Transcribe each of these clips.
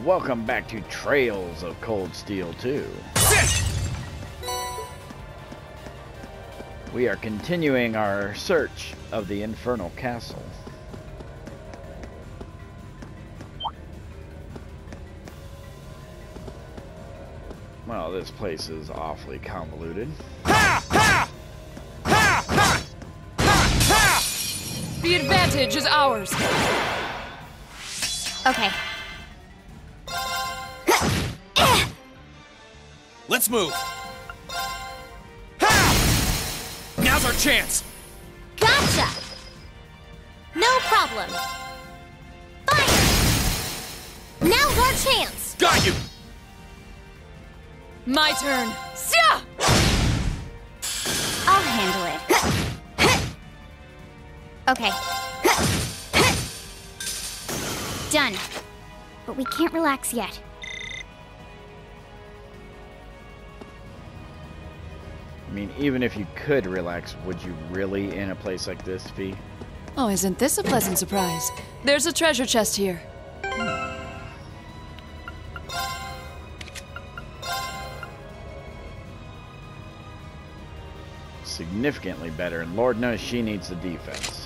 Welcome back to Trails of Cold Steel 2. We are continuing our search of the Infernal Castle. Well, this place is awfully convoluted. The advantage is ours. Okay. Let's move. Now's our chance. Gotcha! No problem. Fine! Now's our chance! Got you. My turn. Sia! I'll handle it. Okay. Done. But we can't relax yet. I mean, even if you could relax, would you really in a place like this, Fie? Oh, isn't this a pleasant surprise? There's a treasure chest here. Significantly better, and Lord knows she needs the defense.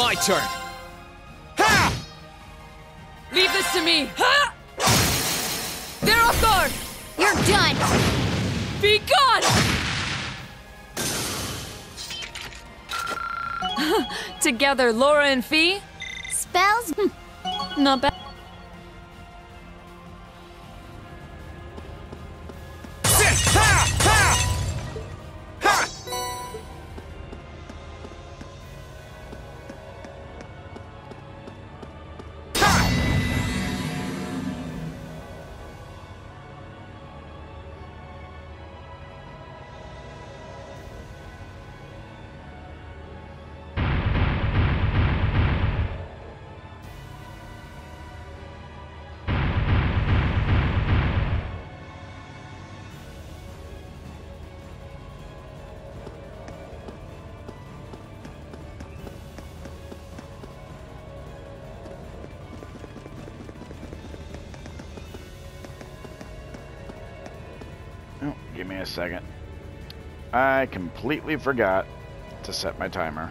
My turn. Leave this to me. Ha! They're off guard! You're done! Be gone! Together, Laura and Fie? Spells? Hmm. Not bad. Me a second. I completely forgot to set my timer.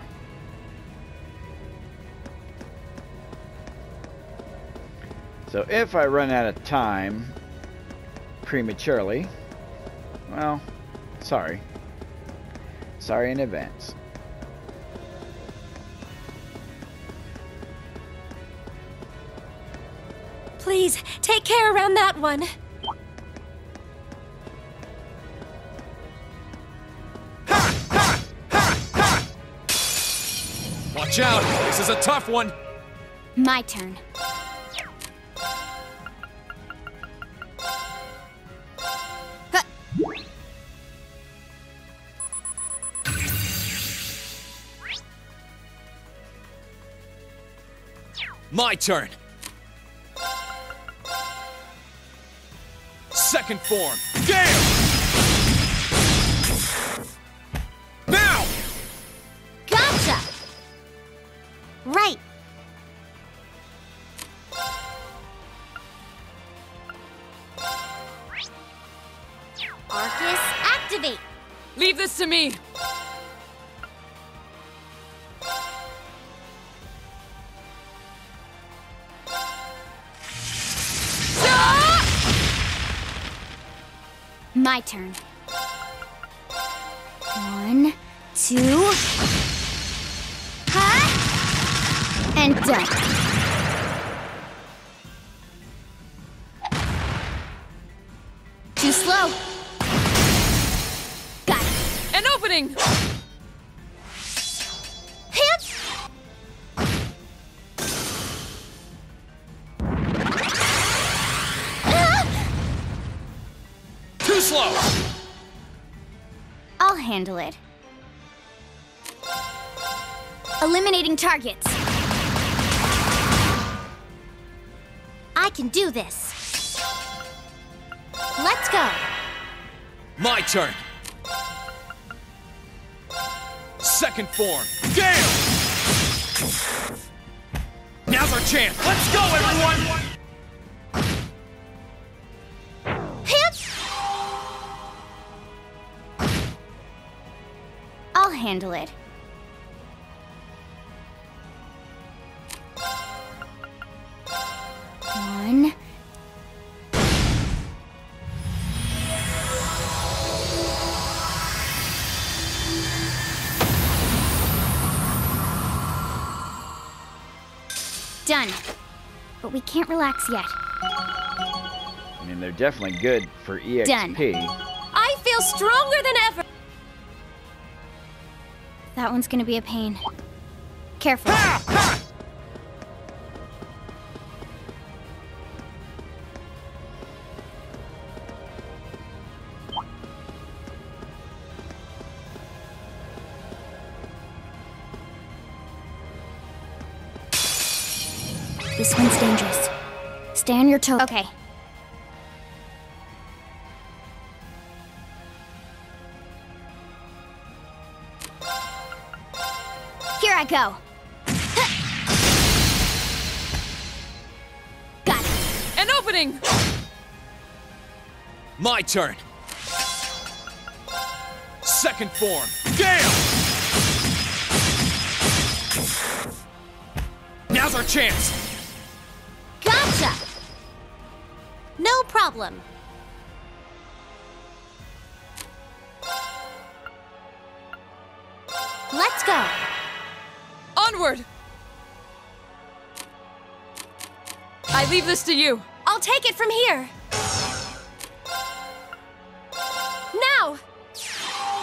So if I run out of time prematurely, well, sorry. Sorry in advance. Please, take care around that one. Watch out. This is a tough one. My turn. Huh. My turn. Second form. Gale! This to me. My turn. One, two. And done. Slow! I'll handle it. Eliminating targets. I can do this. Let's go. My turn! Second form, Gale! Now's our chance! Let's go, everyone! Handle it. One. Done. But we can't relax yet. I mean, they're definitely good for EXP. Done. I feel stronger than ever! That one's gonna be a pain. Careful. Ha! Ha! This one's dangerous. Stay on your toes. Okay. I go. Got it. An opening! My turn! Second form, Gale! Now's our chance! Gotcha! No problem. Leave this to you. I'll take it from here. Now!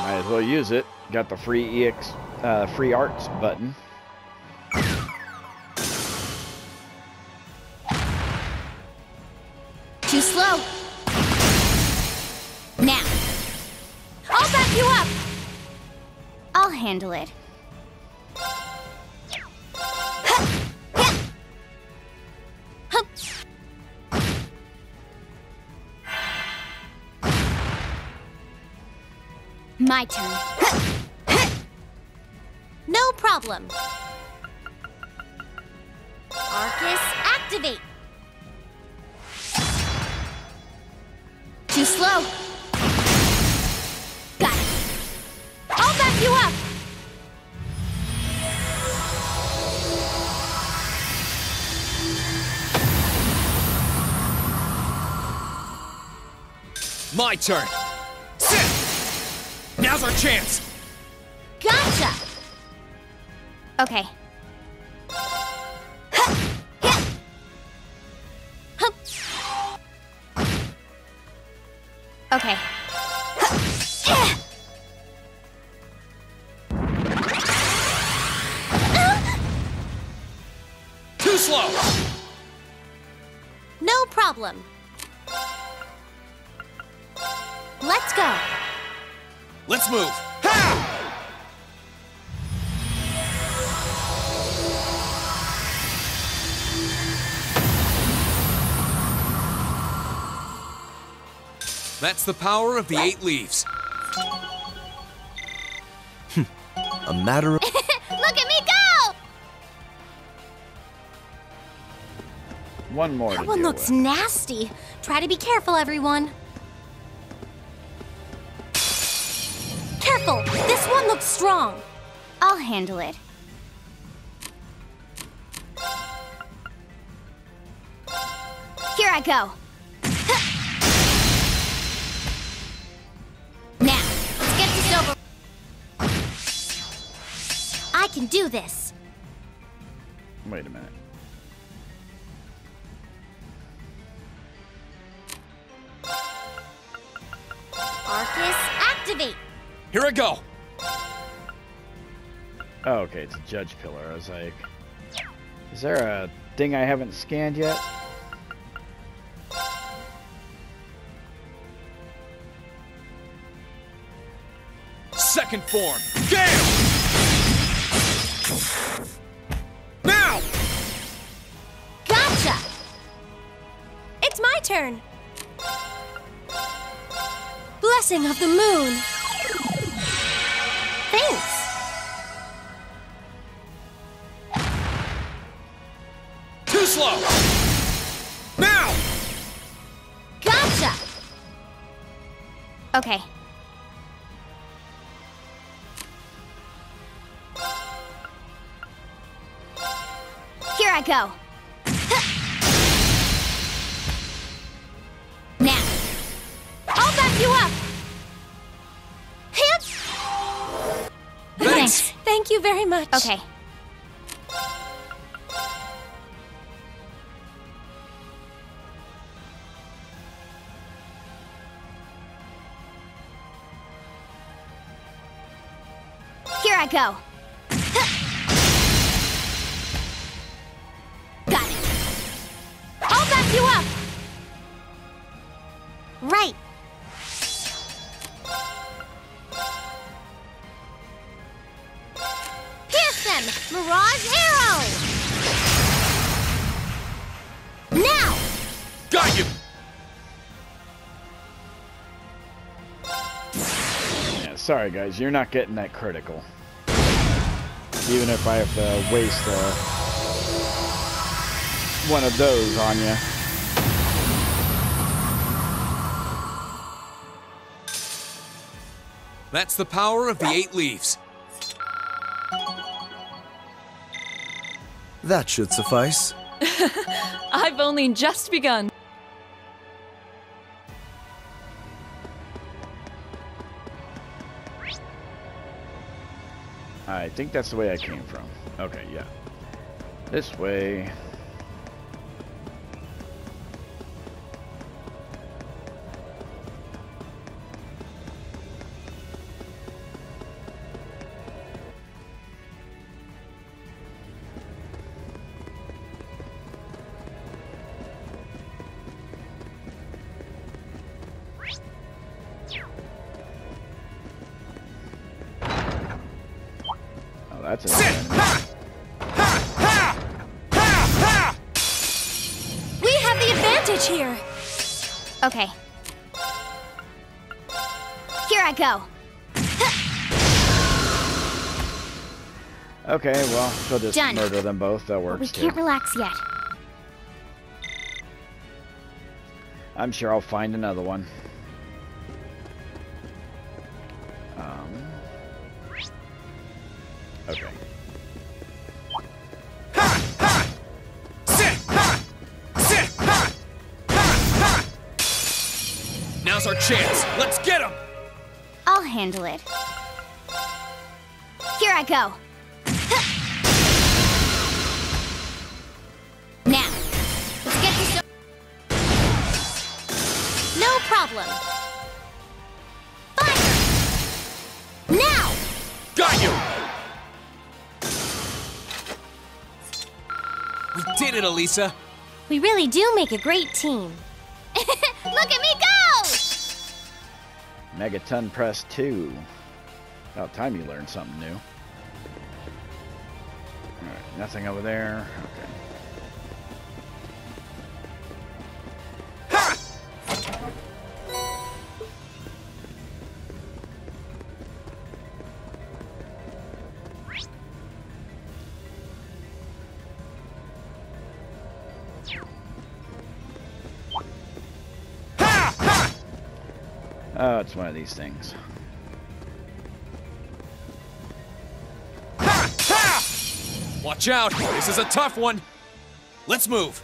Might as well use it. Got the free EX, uh, free arts button. Too slow. Now. I'll back you up. I'll handle it. My turn. No problem. Arcus, activate. Too slow. Got it. I'll back you up. My turn! Now's our chance! Gotcha. Okay. Okay. Too slow! No problem. Let's go. Let's move! Ha! That's the power of the eight leaves. A matter of. Look at me go! One more to That one deal looks with. nasty. Try to be careful, everyone. Careful! This one looks strong. I'll handle it. Here I go. Now, let's get this over. I can do this. Wait a minute. Arcus, activate. Here I go! Oh, okay, it's a judge pillar. I was like, is there a thing I haven't scanned yet? Second form. Gale! Now! Gotcha! It's my turn. Blessing of the moon. Okay. Here I go. Now. I'll back you up. Hip. Thanks. Thank you very much. Okay. Here I go. Got it. I'll back you up. Right. Pierce them! Mirage Arrow! Now! Got you! Yeah, sorry guys, you're not getting that critical. Even if I have to waste uh, one of those on you. That's the power of the eight leaves. That should suffice. I've only just begun. I think that's the way I came from. Okay, yeah. This way. Here. Okay. Here I go. Okay, well, she'll just Done. murder them both. That But works we can't relax yet. I'm sure I'll find another one. Now's our chance. Let's get him! I'll handle it. Here I go. Now, let's get this. No problem. Fire! Now! Got you! We did it, Alisa. We really do make a great team. Megaton Press 2. About time you learned something new. Alright, nothing over there. Oh, it's one of these things. Ha! Ha! Watch out! This is a tough one. Let's move.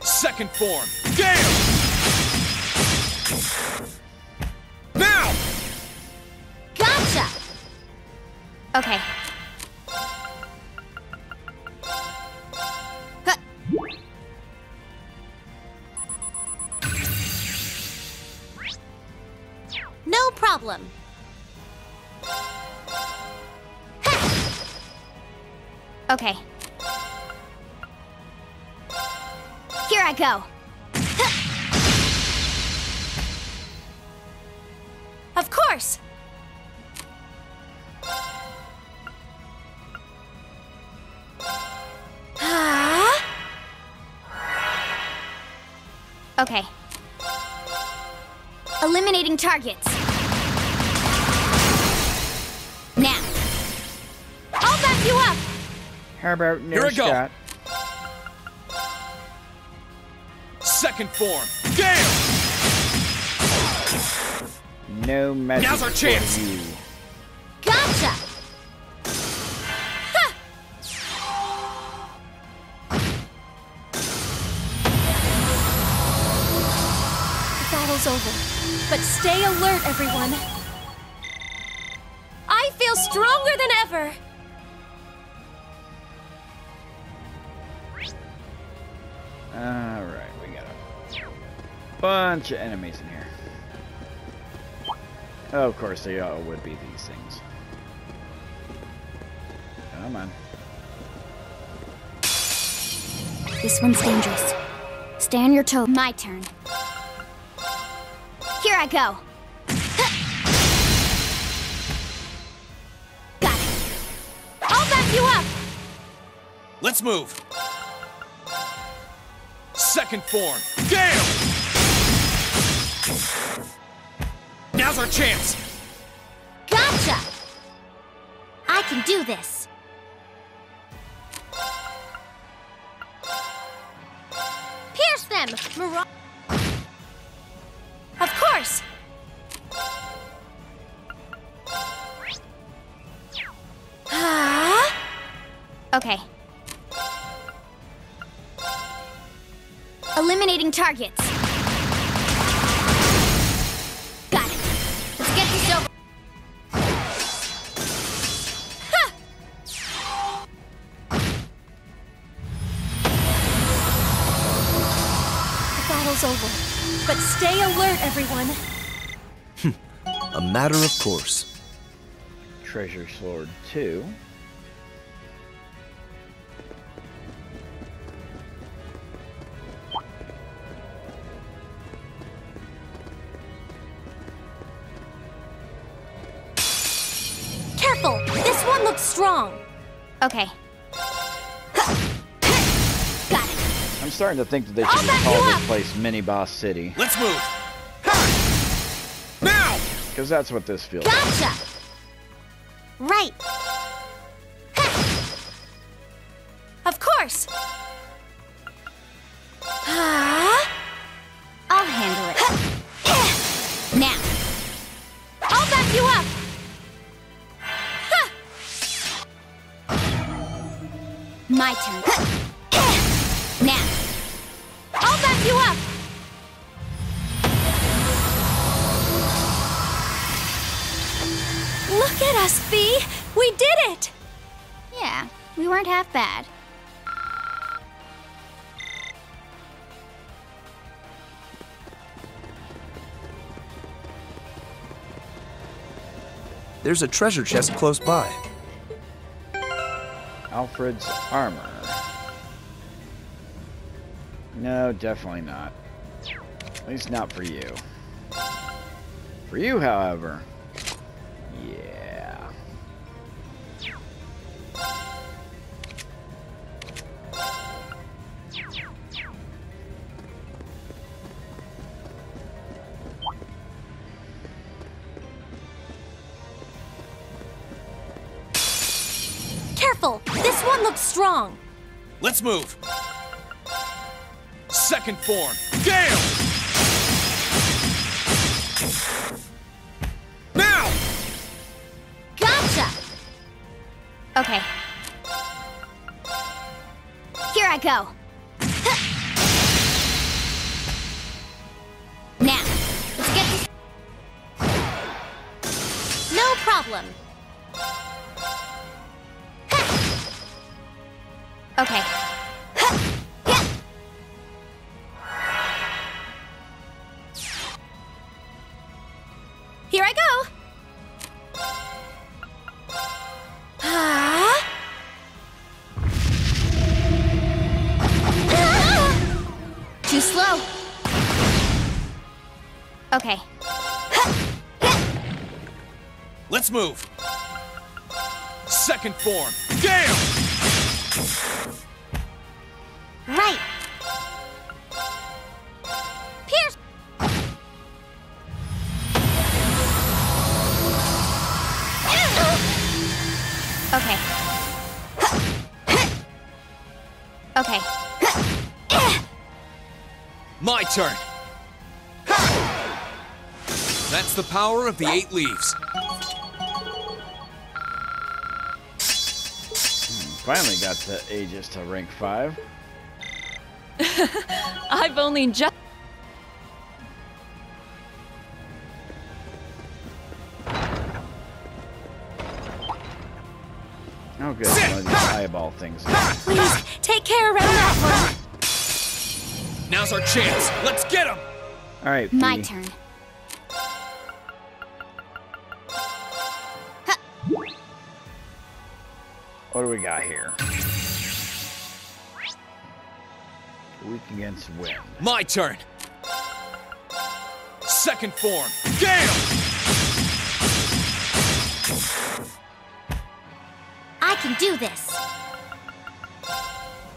Second form. Gale! Now! Gotcha! Okay. Okay. Here I go. Of course! okay. Eliminating targets. How about no Here I go. shot? Second form. Gale! No magic Now's our for chance. you. Gotcha! The battle's over, but stay alert, everyone. I feel stronger than ever. Alright, we got a bunch of enemies in here. Oh, of course, they all would be these things. Come on. This one's dangerous. Stay on your toes. My turn. Here I go. Got it. I'll back you up. Let's move. Second form. Gale! Now's our chance. Gotcha! I can do this. Pierce them! Mara- of course! Okay. Targets. Got it. Let's get this over. The battle's over. But stay alert, everyone. A matter of course. Treasure Sword 2. Careful! This one looks strong. Okay. Got it. I'm starting to think that they should just call you this up. place Mini Boss City. Let's move. Ha! Now! Because that's what this feels like. Gotcha! We did it! Yeah, we weren't half bad. There's a treasure chest close by. Alfred's armor. No, definitely not. At least not for you. For you, however, Careful! This one looks strong. Let's move. Second form. Gale! Now! Gotcha! Okay. Here I go. Okay. Here I go. Ah. Too slow. Okay. Let's move. Second form. Gale! My turn. That's the power of the eight leaves. Hmm, finally got the Aegis to rank 5. I've only just. Oh good, one of these eyeball things. Please take care around that one. Now's our chance. Let's get him! Alright, My Fie. turn. What do we got here? Weak against wind. My turn. Second form. Gale! I can do this.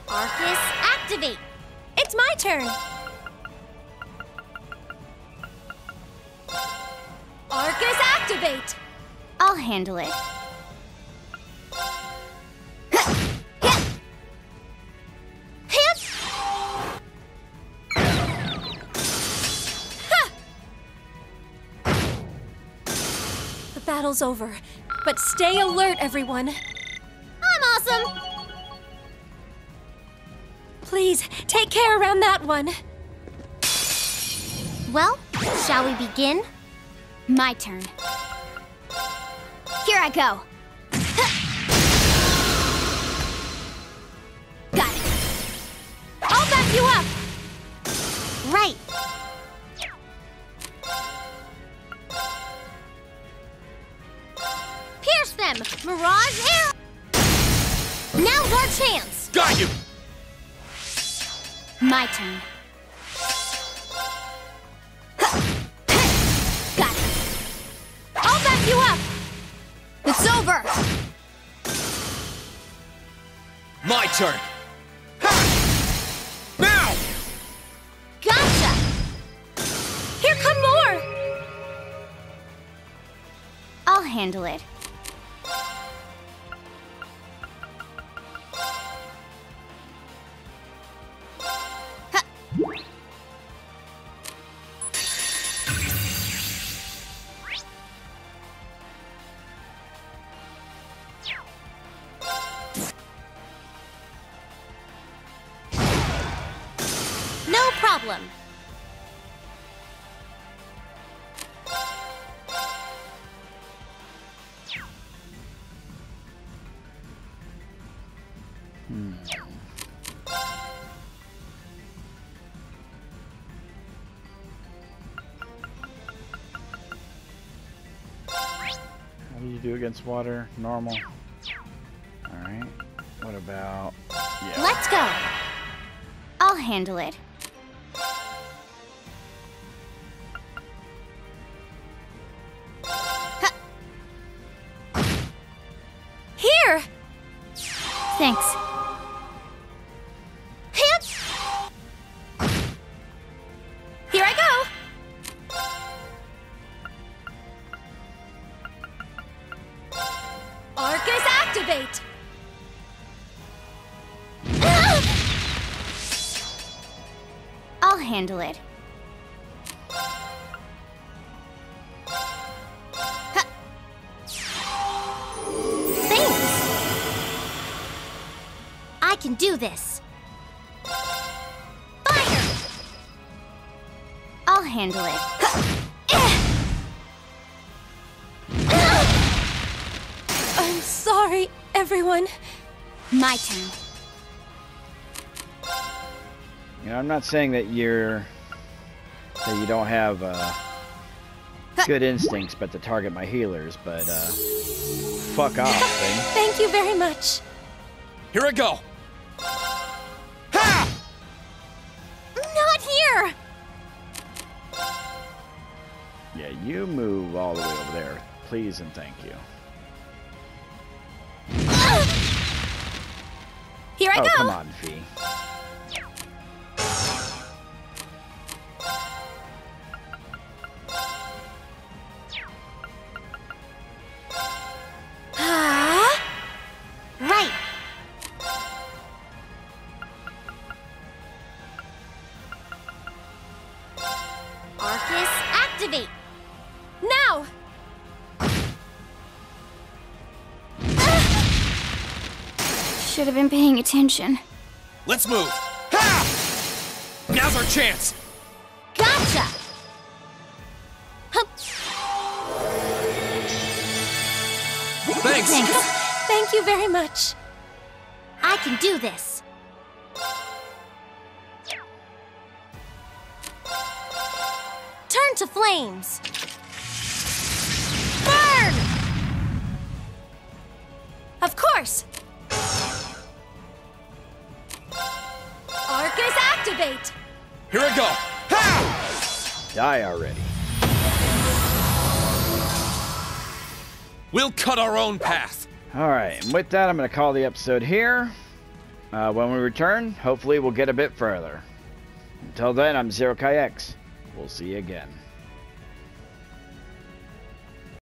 Arcus, activate. It's my turn. Arcus, activate! I'll handle it. The battle's over. But stay alert, everyone. Please, take care around that one. Well, shall we begin? My turn. Here I go. Got it. I'll back you up. Right. Pierce them, Mirage Arrow. Now's our chance. Got you! My turn. Got it. I'll back you up. It's over. My turn. Now! Gotcha. Here come more! I'll handle it. Against water? Normal. Alright. What about... Yeah. Let's go. I'll handle it. Activate! I'll handle it. I can do this. Fire! I'll handle it. Everyone. My turn. You know, I'm not saying that you're... that you don't have, uh... good instincts but to target my healers, but, uh... Fuck off, thing. Thank you very much. Here I go. Ha! Not here! Yeah, you move all the way over there. please and thank you. I oh, go. come on, Fie. Ah. right. Arcus, activate. Now. Should have been paying attention. Let's move. Ha! Now's our chance. Gotcha. Hup. Thanks. Thank you very much. I can do this. Turn to flames. Burn! Of course. Activate. Here we go. Ha! Die already. We'll cut our own path. All right, and with that, I'm going to call the episode here. Uh, when we return, hopefully we'll get a bit further. Until then, I'm Zero Kai X. We'll see you again.